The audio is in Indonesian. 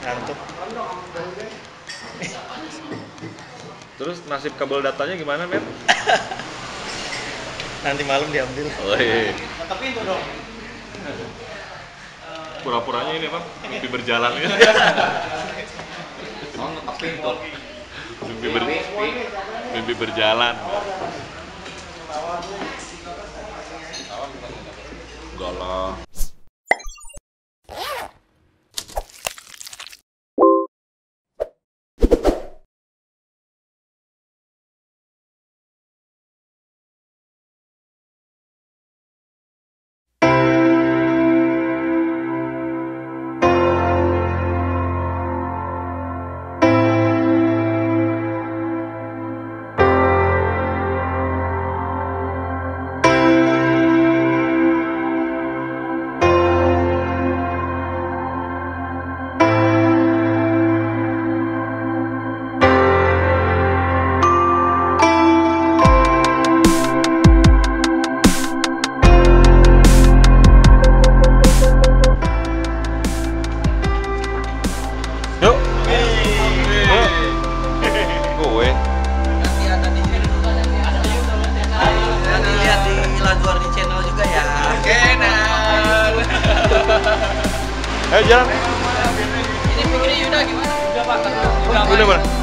ngantuk Terus nasib kabel datanya gimana, Met? nanti malam diambil Oh iya. Tapi itu dong. Pura-puranya ini apa? Mimpi berjalan ya. Oh, tuh. Mimpi ber mimpi berjalan. Enggak Eh, jalan. Ini pinggirnya Yuda gimana? Udah, Pak. Udah, Pak.